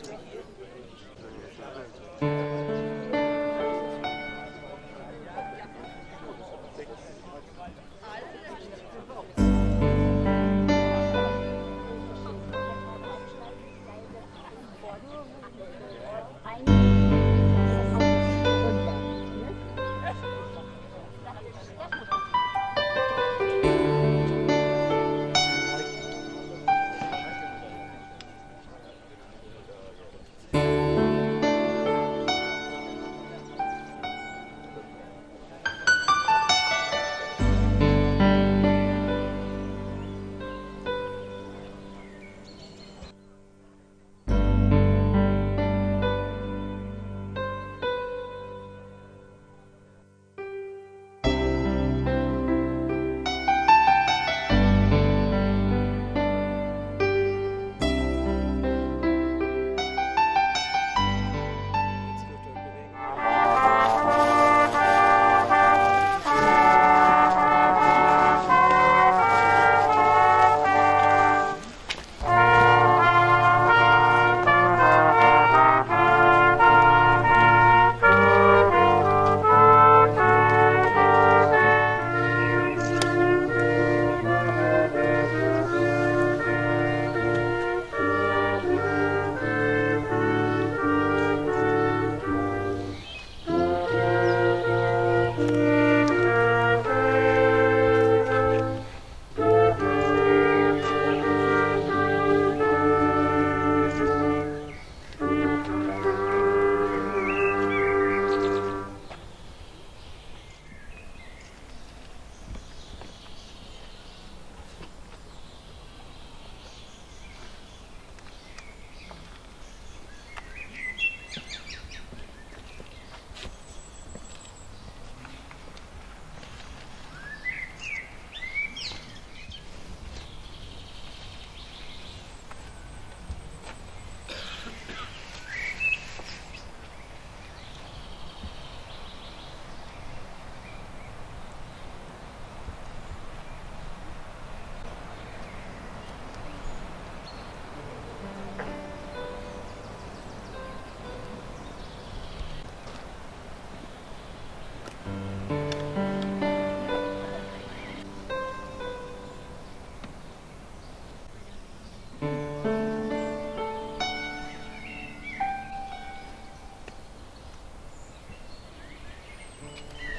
Thank you.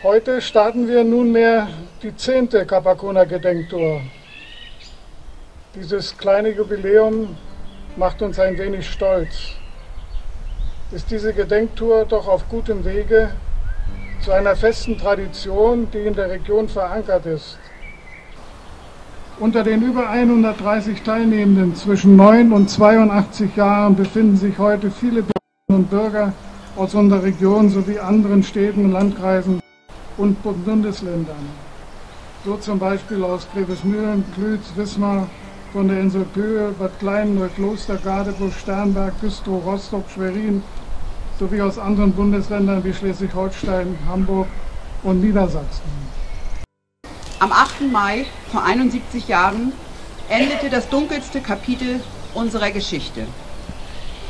Heute starten wir nunmehr die zehnte Capacona Gedenktour. Dieses kleine Jubiläum macht uns ein wenig stolz. Ist diese Gedenktour doch auf gutem Wege zu einer festen Tradition, die in der Region verankert ist. Unter den über 130 Teilnehmenden zwischen 9 und 82 Jahren befinden sich heute viele Bürgerinnen und Bürger aus unserer Region sowie anderen Städten und Landkreisen und Bundesländern. So zum Beispiel aus Grevesmühlen, Klütz, Wismar, von der Insel Pöhe, Bad Klein, Neukloster, Gadebusch, Sternberg, Güstrow, Rostock, Schwerin sowie aus anderen Bundesländern wie Schleswig-Holstein, Hamburg und Niedersachsen. Am 8. Mai vor 71 Jahren endete das dunkelste Kapitel unserer Geschichte.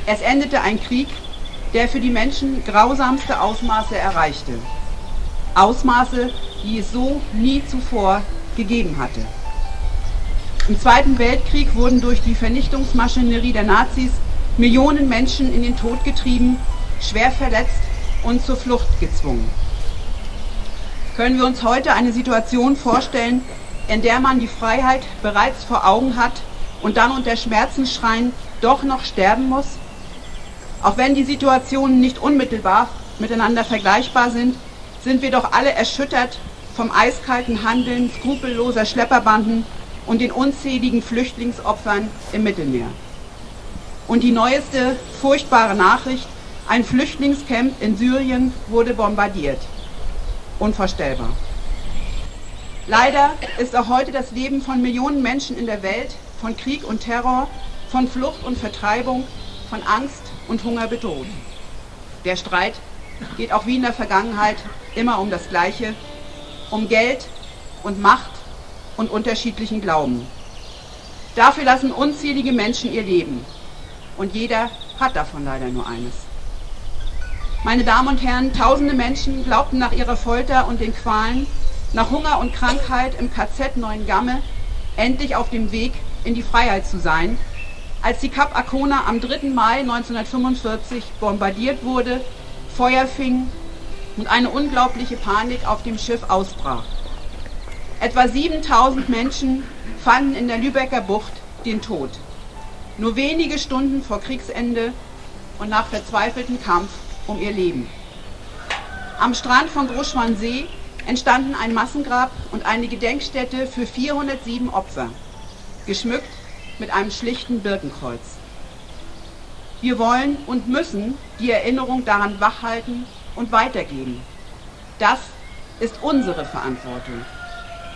Es endete ein Krieg, der für die Menschen grausamste Ausmaße erreichte. Ausmaße, die es so nie zuvor gegeben hatte. Im Zweiten Weltkrieg wurden durch die Vernichtungsmaschinerie der Nazis Millionen Menschen in den Tod getrieben, schwer verletzt und zur Flucht gezwungen. Können wir uns heute eine Situation vorstellen, in der man die Freiheit bereits vor Augen hat und dann unter Schmerzensschreien doch noch sterben muss? Auch wenn die Situationen nicht unmittelbar miteinander vergleichbar sind, sind wir doch alle erschüttert vom eiskalten Handeln skrupelloser Schlepperbanden und den unzähligen Flüchtlingsopfern im Mittelmeer. Und die neueste furchtbare Nachricht, ein Flüchtlingscamp in Syrien wurde bombardiert. Unvorstellbar. Leider ist auch heute das Leben von Millionen Menschen in der Welt von Krieg und Terror, von Flucht und Vertreibung, von Angst und Hunger bedroht. Der Streit geht auch wie in der Vergangenheit immer um das Gleiche, um Geld und Macht und unterschiedlichen Glauben. Dafür lassen unzählige Menschen ihr Leben. Und jeder hat davon leider nur eines. Meine Damen und Herren, tausende Menschen glaubten nach ihrer Folter und den Qualen, nach Hunger und Krankheit im KZ Neuengamme endlich auf dem Weg in die Freiheit zu sein, als die Kap Arkona am 3. Mai 1945 bombardiert wurde Feuer fing und eine unglaubliche Panik auf dem Schiff ausbrach. Etwa 7000 Menschen fanden in der Lübecker Bucht den Tod. Nur wenige Stunden vor Kriegsende und nach verzweifeltem Kampf um ihr Leben. Am Strand von Großschwansee entstanden ein Massengrab und eine Gedenkstätte für 407 Opfer, geschmückt mit einem schlichten Birkenkreuz. Wir wollen und müssen die Erinnerung daran wachhalten und weitergeben. Das ist unsere Verantwortung.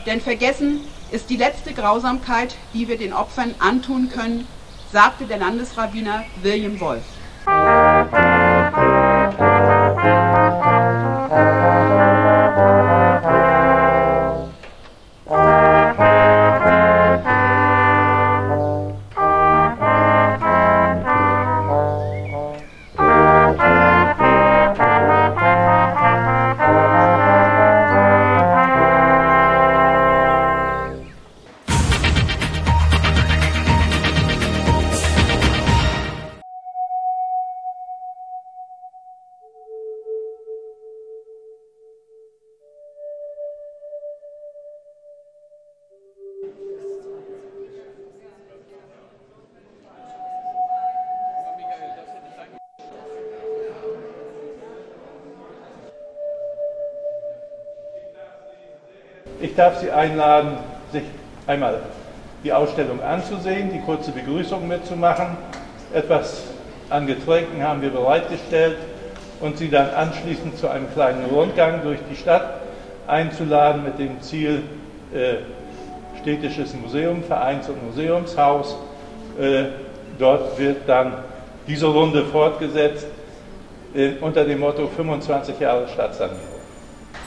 Denn vergessen ist die letzte Grausamkeit, die wir den Opfern antun können, sagte der Landesrabbiner William Wolf. Ich darf Sie einladen, sich einmal die Ausstellung anzusehen, die kurze Begrüßung mitzumachen. Etwas an Getränken haben wir bereitgestellt und Sie dann anschließend zu einem kleinen Rundgang durch die Stadt einzuladen mit dem Ziel äh, Städtisches Museum, Vereins- und Museumshaus. Äh, dort wird dann diese Runde fortgesetzt äh, unter dem Motto 25 Jahre Stadtsanierung.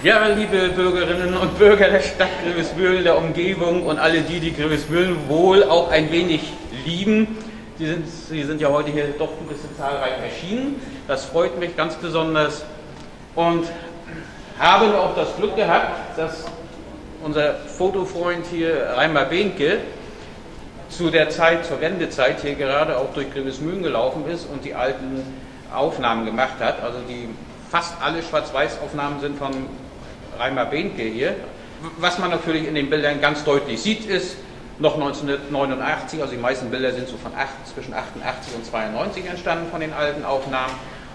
Ja, liebe Bürgerinnen und Bürger der Stadt Grevesmühlen, der Umgebung und alle die, die Grevesmühlen wohl auch ein wenig lieben. Sie sind, Sie sind ja heute hier doch ein bisschen zahlreich erschienen. Das freut mich ganz besonders. Und habe auch das Glück gehabt, dass unser Fotofreund hier, Reimer Behnke, zu der Zeit, zur Wendezeit hier gerade auch durch Grevesmühlen gelaufen ist und die alten Aufnahmen gemacht hat. Also die fast alle Schwarz-Weiß-Aufnahmen sind von Reimer Behnke hier. Was man natürlich in den Bildern ganz deutlich sieht, ist, noch 1989, also die meisten Bilder sind so von 8, zwischen 88 und 92 entstanden von den alten Aufnahmen.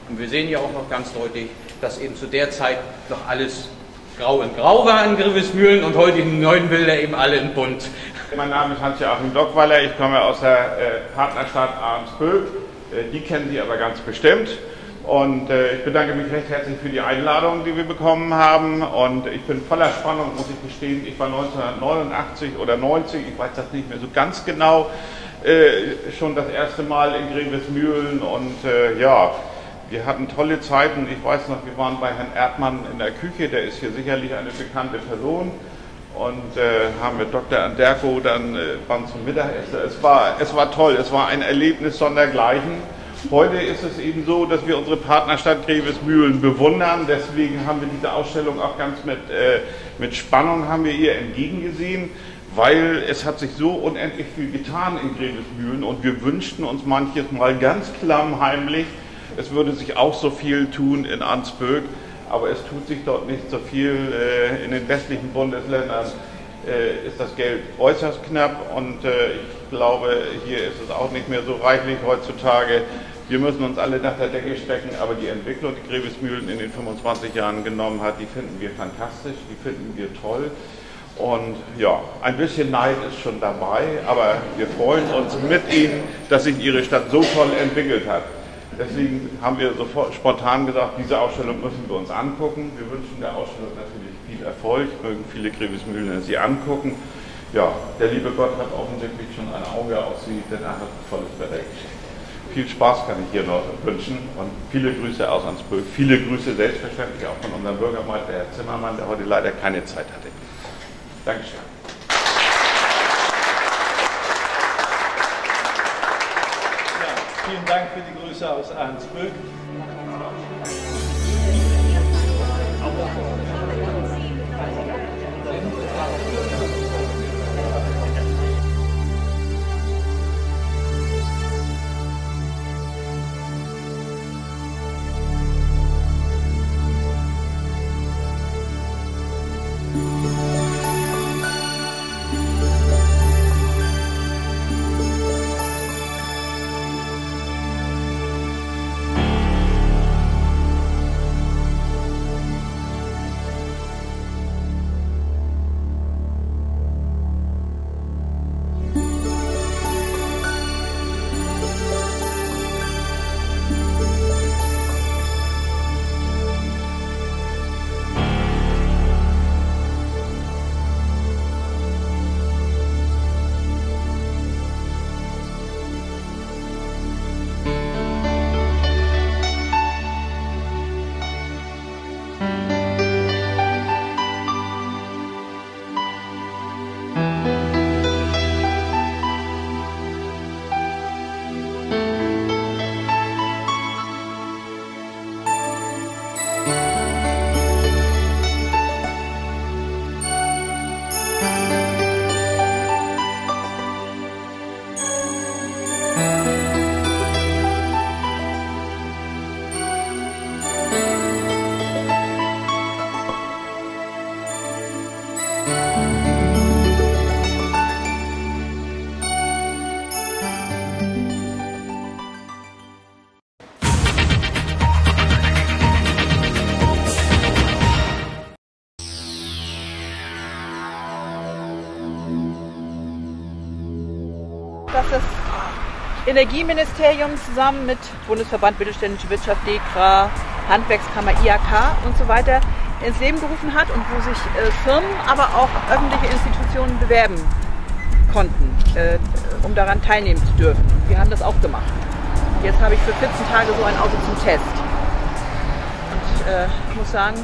Und wir sehen ja auch noch ganz deutlich, dass eben zu der Zeit noch alles grau in grau war in Grivesmühlen und heute die neuen Bilder eben alle in bunt. Mein Name ist Hans-Joachim Dockweiler, ich komme aus der äh, Partnerstadt Ahrensböck. Äh, die kennen Sie aber ganz bestimmt. Und äh, ich bedanke mich recht herzlich für die Einladung, die wir bekommen haben. Und ich bin voller Spannung, muss ich gestehen. Ich war 1989 oder 90, ich weiß das nicht mehr so ganz genau, äh, schon das erste Mal in Grevesmühlen. Und äh, ja, wir hatten tolle Zeiten. Ich weiß noch, wir waren bei Herrn Erdmann in der Küche, der ist hier sicherlich eine bekannte Person. Und äh, haben mit Dr. Anderko dann äh, waren zum Mittagessen. Es war, es war toll, es war ein Erlebnis sondergleichen. Heute ist es eben so, dass wir unsere Partnerstadt Grevesmühlen bewundern. Deswegen haben wir diese Ausstellung auch ganz mit, äh, mit Spannung haben wir ihr entgegengesehen, weil es hat sich so unendlich viel getan in Grevesmühlen und wir wünschten uns manches Mal ganz klammheimlich, es würde sich auch so viel tun in Ansböck, aber es tut sich dort nicht so viel. Äh, in den westlichen Bundesländern äh, ist das Geld äußerst knapp und äh, ich glaube, hier ist es auch nicht mehr so reichlich heutzutage. Wir müssen uns alle nach der Decke stecken, aber die Entwicklung, die Grevesmühlen in den 25 Jahren genommen hat, die finden wir fantastisch, die finden wir toll. Und ja, ein bisschen Neid ist schon dabei, aber wir freuen uns mit Ihnen, dass sich Ihre Stadt so toll entwickelt hat. Deswegen haben wir sofort spontan gesagt, diese Ausstellung müssen wir uns angucken. Wir wünschen der Ausstellung natürlich viel Erfolg, mögen viele Grevesmühlen sie angucken. Ja, der liebe Gott hat offensichtlich schon ein Auge auf Sie, denn er hat ein tolles Wetter geschenkt. Viel Spaß kann ich hier noch wünschen und viele Grüße aus Ansböck. Viele Grüße selbstverständlich auch von unserem Bürgermeister, Herr Zimmermann, der heute leider keine Zeit hatte. Dankeschön. Ja, vielen Dank für die Grüße aus Ansböck. Dass das Energieministerium zusammen mit Bundesverband Mittelständische Wirtschaft, DEKRA, Handwerkskammer, IHK und so weiter ins Leben gerufen hat und wo sich äh, Firmen, aber auch öffentliche Institutionen bewerben konnten, äh, um daran teilnehmen zu dürfen. Wir haben das auch gemacht. Jetzt habe ich für 14 Tage so ein Auto zum Test. Und äh, ich muss sagen, äh,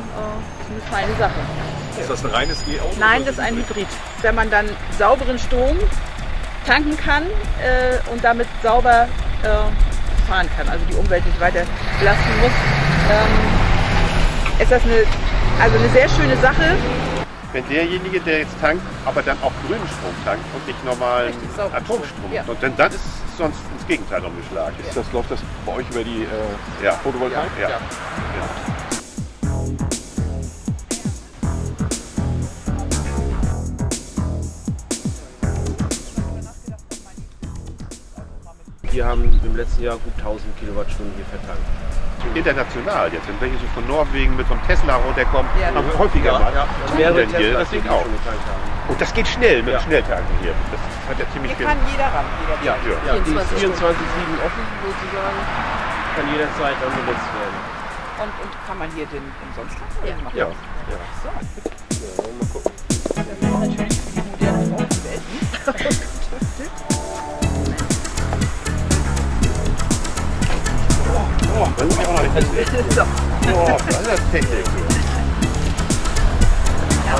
das ist eine feine Sache. Ist das ein reines E-Auto? Nein, das ist ein Hybrid. Wenn man dann sauberen Strom tanken kann äh, und damit sauber äh, fahren kann, also die Umwelt nicht weiter belasten muss, ähm, ist das eine, also eine sehr schöne Sache. Wenn derjenige, der jetzt tankt, aber dann auch grünen Strom tankt und nicht normalen Atomstrom, Strom, ja. und dann, dann ist es sonst ins Gegenteil umgeschlagen. Ist das, läuft das bei euch über die äh, Ja. Photovoltaik? Ja. Ja. Ja. Wir haben im letzten Jahr gut 1000 Kilowattstunden hier vertankt. International jetzt, wenn welche so von Norwegen mit so einem Tesla runterkommen, Ja. haben wir häufiger Ja, mal. ja. Mehrere hier? Das die Ding wir auch. schon getankt haben. Und das geht schnell mit Ja. Schnelltanken hier. Das hat ja ziemlich Hier viel. kann jeder ran. Jeder Ja, Ja. ja, die ist 24 24-7 offen sozusagen. Kann jederzeit dann benutzt werden. Und, und kann man hier den umsonst lassen? Ja. Ja. ja. So. ja mal gucken. Oh, das ist ja auch noch nicht So. Oh, das ist Technik. Ja.